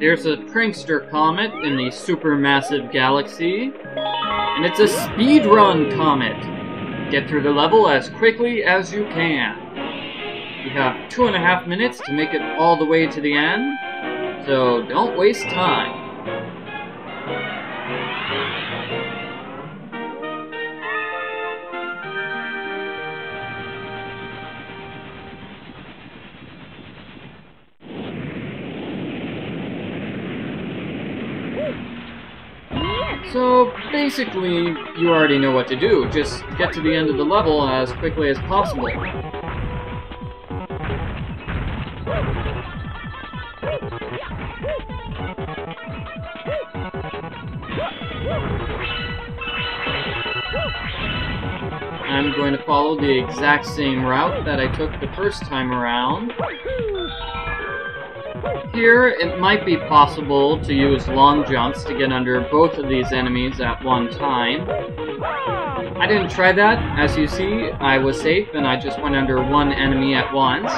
There's a prankster comet in the supermassive galaxy, and it's a speedrun comet. Get through the level as quickly as you can. You have two and a half minutes to make it all the way to the end, so don't waste time. So basically, you already know what to do. Just get to the end of the level as quickly as possible. I'm going to follow the exact same route that I took the first time around. Here, it might be possible to use long jumps to get under both of these enemies at one time. I didn't try that. As you see, I was safe and I just went under one enemy at once.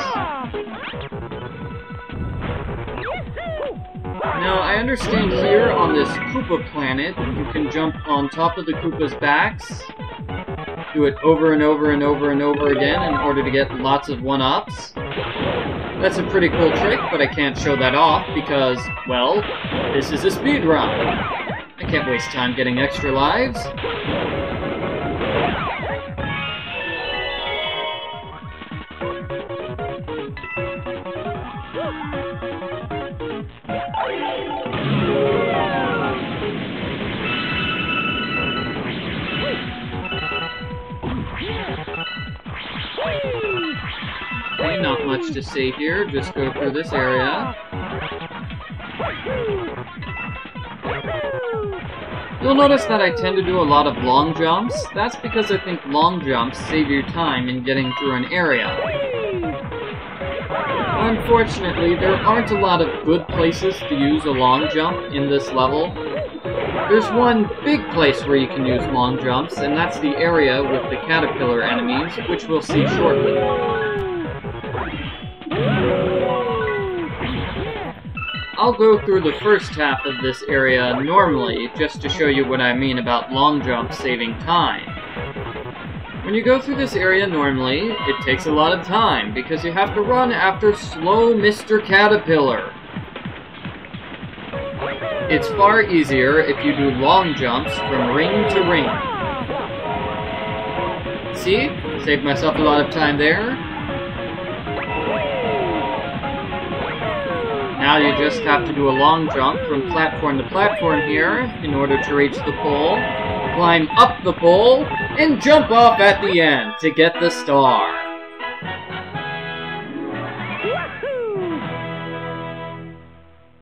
Now, I understand here on this Koopa planet, you can jump on top of the Koopa's backs, do it over and over and over and over again in order to get lots of one-ups. That's a pretty cool trick, but I can't show that off because, well, this is a speed run. I can't waste time getting extra lives. Not much to say here. Just go through this area. You'll notice that I tend to do a lot of long jumps. That's because I think long jumps save you time in getting through an area. Unfortunately, there aren't a lot of good places to use a long jump in this level. There's one big place where you can use long jumps, and that's the area with the caterpillar enemies, which we'll see shortly. I'll go through the first half of this area normally, just to show you what I mean about long jumps saving time. When you go through this area normally, it takes a lot of time, because you have to run after slow Mr. Caterpillar. It's far easier if you do long jumps from ring to ring. See? Saved myself a lot of time there. Now you just have to do a long jump from platform to platform here in order to reach the pole, climb up the pole, and jump off at the end to get the star.